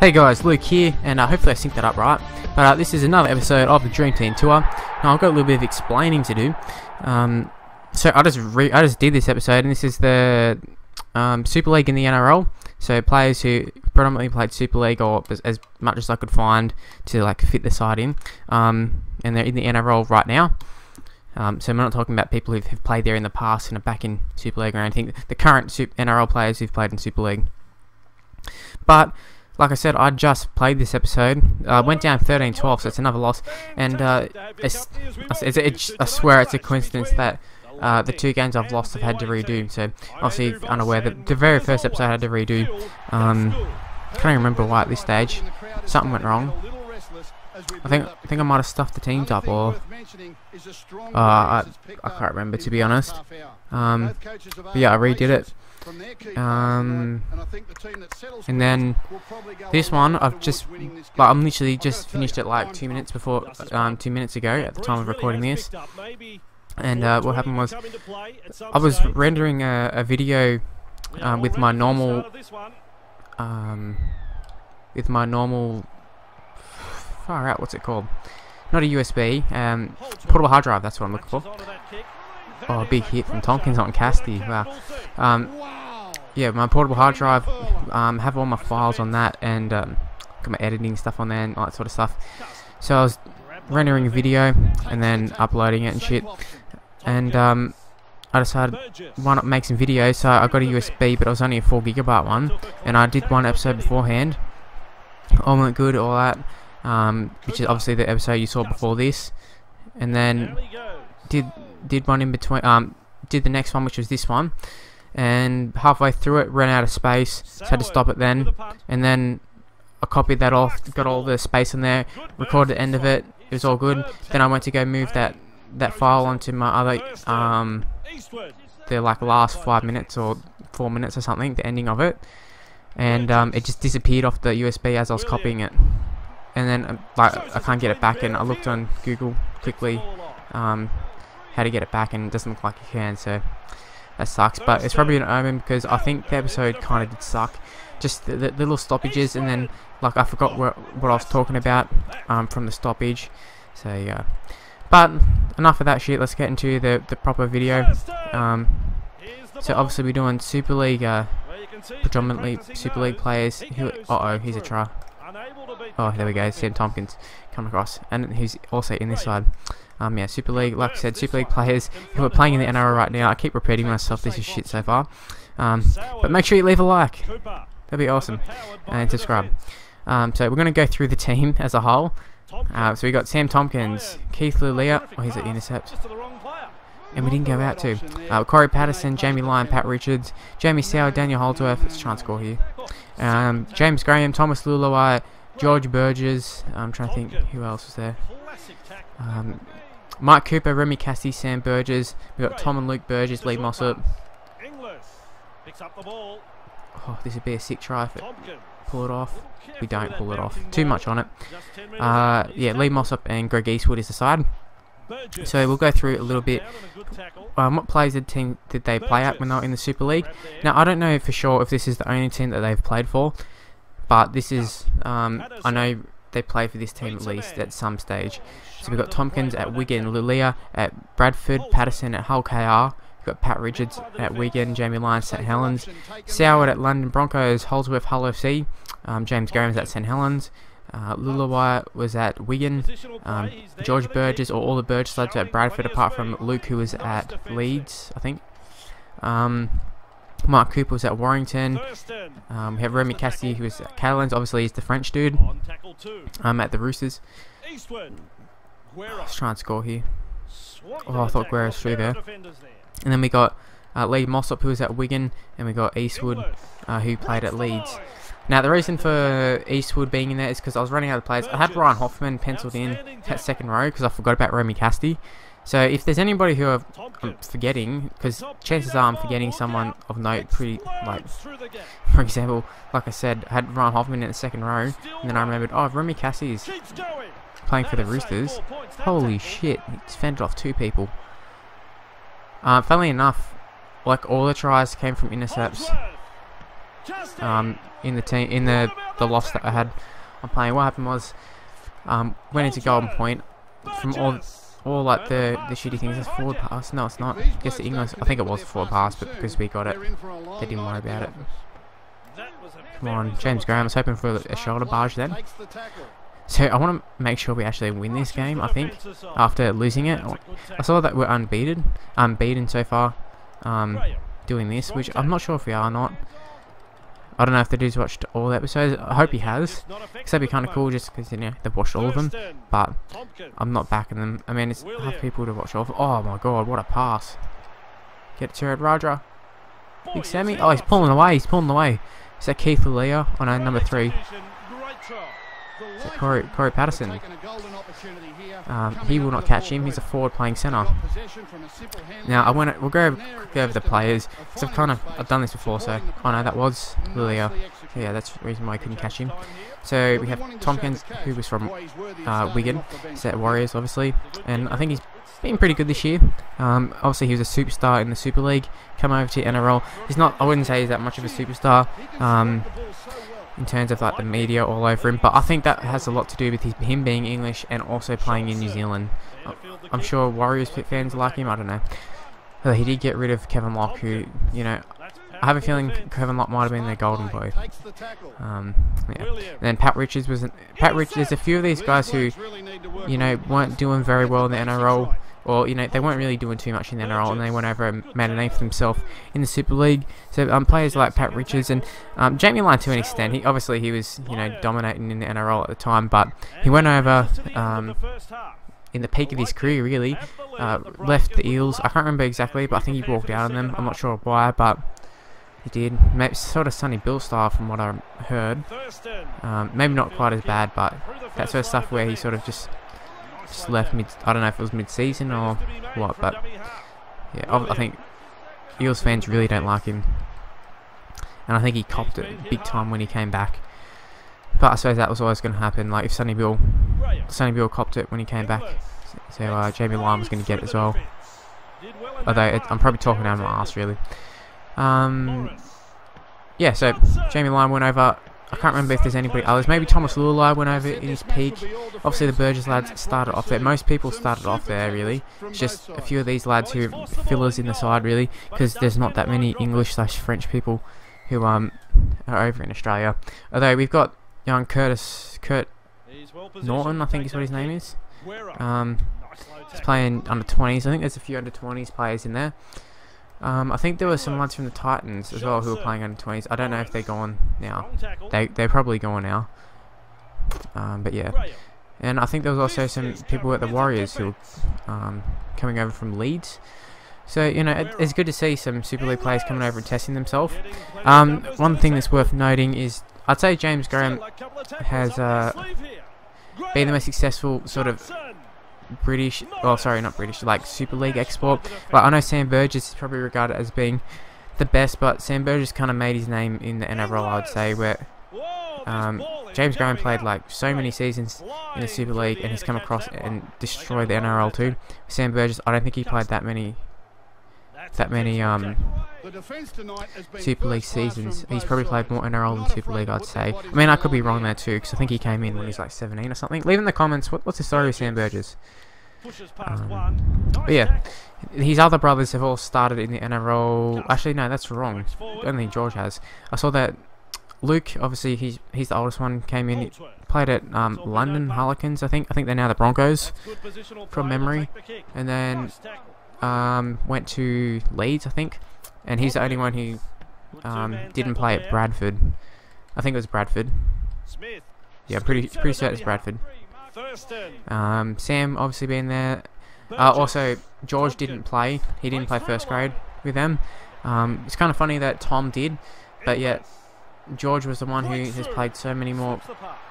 Hey guys, Luke here, and uh, hopefully I synced that up right. But uh, this is another episode of the Dream Team Tour. Now I've got a little bit of explaining to do. Um, so I just I just did this episode, and this is the um, Super League in the NRL. So players who predominantly played Super League, or as, as much as I could find to like fit the side in, um, and they're in the NRL right now. Um, so I'm not talking about people who've played there in the past and are back in Super League or anything. The current Super NRL players who've played in Super League. But like I said, I just played this episode. Uh, went down 13-12, so it's another loss. And uh, it's, it's, it's, I swear it's a coincidence that uh, the two games I've lost I've had to redo. So obviously unaware that the very first episode I had to redo. Um, can't even remember why at this stage. Something went wrong. I think I think I might have stuffed the teams up, or uh, I I can't remember to be honest. Um, but yeah, I redid it. Um, and then this one I've just, but I'm literally just finished it like two minutes before, um, two minutes ago at the time of recording this. And uh, what happened was, I was rendering a, a video um, with my normal, um, with my normal, far out, what's it called? Not a USB, um, portable hard drive. That's what I'm looking for. Oh, a big hit from Tomkins on Casty. Wow. Um, yeah, my portable hard drive, um, have all my files on that and um, got my editing stuff on there and all that sort of stuff. So I was rendering a video and then uploading it and shit. And um, I decided why not make some videos. So I got a USB, but it was only a 4 gigabyte one. And I did one episode beforehand. All went good, all that. Um, which is obviously the episode you saw before this. And then did did one in between. Um, did the next one, which was this one. And halfway through it ran out of space so had to stop it then. And then I copied that off got all the space in there recorded the end of it. It was all good. Then I went to go move that that file onto my other um the like last five minutes or four minutes or something the ending of it. And um, it just disappeared off the USB as I was copying it. And then um, like I can't get it back and I looked on Google quickly um, how to get it back and it doesn't look like you can so that sucks, but it's probably an omen because I think the episode kind of did suck. Just the, the, little stoppages, and then like I forgot what, what I was talking about um, from the stoppage. So yeah, but enough of that shit. Let's get into the the proper video. Um, so obviously we're doing Super League, uh, predominantly Super League players. Who? Uh oh, here's a try. Oh, there we go. Sam Tomkins coming across, and he's also in this side. Um, yeah, Super League, like I said, Super League players who are playing in the NRL right now. I keep repeating myself, this is shit so far. Um, but make sure you leave a like. That'd be awesome. And subscribe. Um, so we're going to go through the team as a whole. Uh, so we got Sam Tomkins, Keith Lulia, oh he's at intercept. And we didn't go out to. Uh, Corey Paterson, Jamie Lyon, Pat Richards, Jamie Soward, Daniel Holdsworth. Let's try and score here. Um, James Graham, Thomas Leuluai, George Burgess. I'm trying to think who else was there. Um, Mike Cooper, Remi Casty, Sam Burgess. We've got Tom and Luke Burgess, Lee Mossop. Oh, this would be a sick try if it pull it off. We don't pull it off. Too much on it. Uh, yeah, Lee Mossop and Greg Eastwood is the side. So we'll go through a little bit. Um, what players did team did they play at when they were in the Super League? Now I don't know for sure if this is the only team that they've played for, but this is um, I know they play for this team at least at some stage. So we've got Tomkins at Wigan, Lulia at Bradford, Paterson at Hull KR, we've got Pat Richards at Wigan, Jamie Lyons St Helens, Soward at London Broncos, Holdsworth Hull FC, um, James Graham at St Helens, uh, was at Wigan, um, George Burgess, or all the Burgess lads at Bradford apart from Luke who was at Leeds, I think. Um, Mark Cooper was at Warrington. Um, we have Remi Casty who was at Catalans. Obviously, he's the French dude. I'm um, at the Roosters. Let's try and score here. Oh, I thought Guerra's through there. And then we got uh, Lee Mossop, who was at Wigan, and we got Eastwood, uh, who played at Leeds. Now, the reason for Eastwood being in there is because I was running out of players. I had Ryan Hoffman penciled in at second row because I forgot about Remi Casty. So if there's anybody who I'm forgetting, because chances are I'm forgetting someone of note pretty, like, for example, like I said, I had Ryan Hoffman in the second row, and then I remembered, oh, Remi Casty's playing for the Roosters. Holy shit, he's fended off two people. Uh, funnily enough, like all the tries came from intercepts. Um, in the team, in the the loss that I had on playing. What happened was, um, went into Golden Point from all all like the the shitty things. It's forward pass. No, it's not. I Guess the English. I think it was a forward pass, but because we got it, they didn't worry about it. Come on, James Graham. I was hoping for a shoulder barge then. So I want to make sure we actually win this game. I think after losing it, I saw that we're unbeaten, unbeaten so far. Um, doing this, which I'm not sure if we are or not. I don't know if the dude's watched all the episodes. I hope he has. Because that'd be kind of cool just because, you know, they've watched all of them. But I'm not backing them. I mean, it's half people to watch all of Oh my god, what a pass. Get it to Radradra. Big Sammy. Oh, he's pulling away. He's pulling away. Is that Keith Lulia on oh, number three? So Corey, Corey Paterson. Um, he will not catch him. He's a forward playing centre. Now I want to. We'll go, go over the players. Cause I've kind of I've done this before. So oh know that was Lulia. Yeah, that's the reason why I couldn't catch him. So we have Tomkins, who was from uh, Wigan, set Warriors, obviously, and I think he's been pretty good this year. Um, obviously, he was a superstar in the Super League. Come over to NRL. He's not. I wouldn't say he's that much of a superstar. Um, in terms of like the media all over him. But I think that has a lot to do with his, him being English and also playing in New Zealand. I'm sure Warriors fans like him. I don't know. He did get rid of Kevin Locke, who you know. I have a feeling Kevin Locke might have been their golden boy. Um, yeah. And then Pat Richards was Pat Richards. There's a few of these guys who, you know, weren't doing very well in the NRL or you know they weren't really doing too much in the NRL, and they went over and made a name for themselves in the Super League. So um, players like Pat Richards and um, Jamie Lyon to an extent, he obviously he was you know dominating in the NRL at the time, but he went over. Um, in the peak of his career, really, uh, left the Eels. I can't remember exactly, but I think he walked out on them. I'm not sure why, but he did. Maybe sort of Sonny Bill style, from what I heard. Um, maybe not quite as bad, but that sort of stuff where he sort of just just left mid. I don't know if it was mid-season or what, but yeah, I think Eels fans really don't like him, and I think he copped it big time when he came back. But I suppose that was always going to happen. Like if Sonny Bill, Sonny Bill copped it when he came back, so uh, Jamie Lyon was going to get it as well. Although it, I'm probably talking out of my ass really. Um, yeah, so Jamie Lyon went over I can't remember if there's anybody else. Maybe Thomas Leuluai went over in his peak. Obviously, the Burgess lads started off there. Most people started off there, really. It's just a few of these lads who fillers in the side, really, because there's not that many English slash French people who um are over in Australia. Although we've got young Curtis Kurt Norton, I think is what his name is. Um, he's playing under 20s. I think there's a few under 20s players in there. Um, I think there were some lads from the Titans as well who were playing under 20s. I don't know if they're gone now. They, they're probably gone now. Um, but yeah. And I think there was also some people at the Warriors who were um, coming over from Leeds. So, you know, it, it's good to see some Super League players coming over and testing themselves. Um, one thing that's worth noting is I'd say James Graham has uh, been the most successful sort of British, oh sorry, not British, like Super League export. Like I know Sam Burgess is probably regarded as being the best, but Sam Burgess kind of made his name in the NRL, I'd say, where um, James Graham played like so many seasons in the Super League, and he's come across and destroyed the NRL too. Sam Burgess, I don't think he played that many, that many um, Super League seasons. He's probably played more NRL than Super League, I'd say. I mean, I could be wrong there too, because I think he came in when he was like 17 or something. Leave in the comments what, what's the story with Sam Burgess. Um, but yeah, his other brothers have all started in the NRL. Actually, no, that's wrong. Only George has. I saw that Luke, obviously, he's he's the oldest one. Came in, played at um, London Harlequins. I think. I think they're now the Broncos, from memory. And then um, went to Leeds, I think and he's the only one who um, didn't play at Bradford. I think it was Bradford. Yeah, pretty pretty certain it's Bradford. Um, Sam obviously being there. Uh, also, George didn't play. He didn't play first grade with them. Um, it's kind of funny that Tom did, but yet George was the one who has played so many more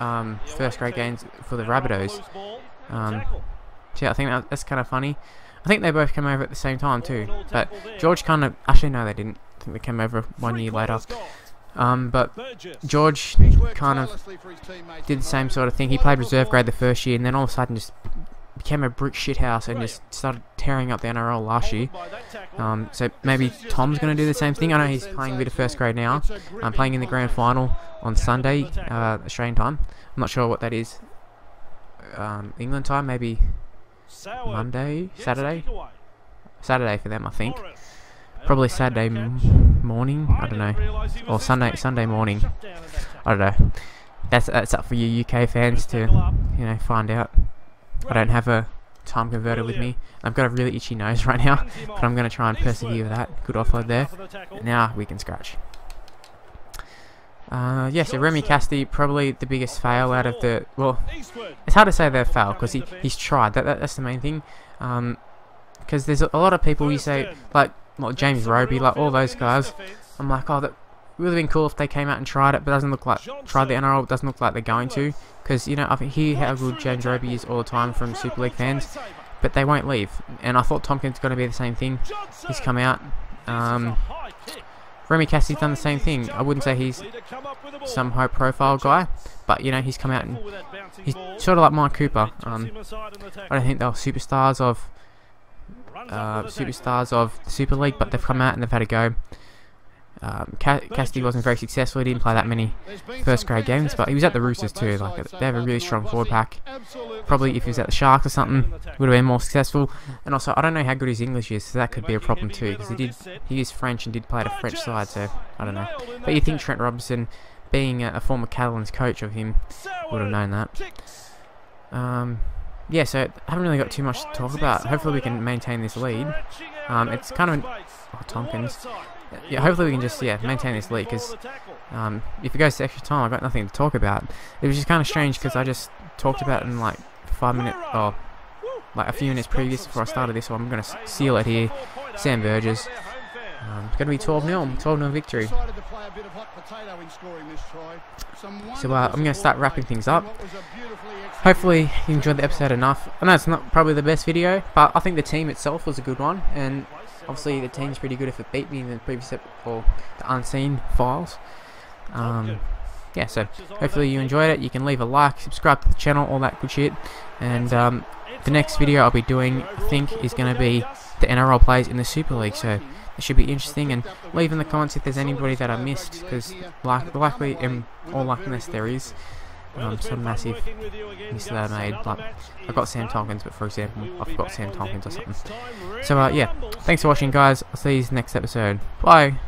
um, first grade games for the Rabbitohs. Um, so yeah, I think that, that's kind of funny. I think they both came over at the same time too. But George kind of... Actually, no, they didn't. I think they came over one year later. Um, but George kind of did the same sort of thing. He played reserve grade the first year and then all of a sudden just became a brick shithouse and just started tearing up the NRL last year. Um, so maybe Tom's going to do the same thing. I know he's playing a bit of first grade now. I'm playing in the grand final on Sunday, uh, Australian time. I'm not sure what that is. Um, England time, maybe Monday, Saturday, Saturday for them, I think. Probably Saturday morning. I don't know, or Sunday Sunday morning. I don't know. That's that's up for you UK fans to you know find out. I don't have a time converter with me. I've got a really itchy nose right now, but I'm going to try and persevere with that. Good offload there. Now we can scratch. Uh, yeah, so Remy Casti, probably the biggest fail out of the... Well, it's hard to say they're failed, because he, he's tried. That, that, That's the main thing. Because um, there's a, a, lot of people you say, like, like James Roby, like all those guys. I'm like, oh, that would have been cool if they came out and tried it, but doesn't look like... Tried the NRL, doesn't look like they're going to. Because, you know, I hear how good James Roby is all the time from Super League fans, but they won't leave. And I thought Tomkins going to be the same thing. He's come out. Um, Remy Cassidy's done the same thing. I wouldn't say he's some high profile guy, but you know he's come out and he's sort of like Mike Cooper. Um, I don't think they're superstars of uh, superstars of the Super League, but they've come out and they've had a go. Um, Cassidy wasn't very successful. He didn't play that many first grade games, but he was at the Roosters too. Like they have a really strong forward pack. Probably if he was at the Sharks or something, would have been more successful. And also, I don't know how good his English is, so that could be a problem too. Because he did, he is French and did play at a French side, so I don't know. But you think Trent Robinson, being a, a former Catalans coach of him, would have known that. Um, yeah, so I haven't really got too much to talk about. Hopefully we can maintain this lead. Um, it's kind of... Oh, Tomkins yeah, hopefully we can just yeah maintain this lead because um, if it goes to extra time, I've got nothing to talk about. It was just kind of strange because I just talked about it in like five minutes or like a few minutes previous before I started this, so I'm going to seal it here. Sam Burgess. Um, it's going to be 12 0, 12 0 victory. So uh, I'm going to start wrapping things up. Hopefully you enjoyed the episode enough. I know it's not probably the best video, but I think the team itself was a good one, and Obviously, the team's pretty good if it beat me in the previous or the unseen files. Um, yeah, so hopefully you enjoyed it. You can leave a like, subscribe to the channel, all that good shit. And um, the next video I'll be doing, I think, is going to be the NRL plays in the Super League. So it should be interesting. And leave in the comments if there's anybody that I missed, because like, likely, in all likeliness, there is um, some massive mistake that I made. Like, I got Sam Tomkins, but for example, I forgot Sam Tomkins or something. So, uh, yeah, thanks for watching, guys. I'll see you next episode. Bye.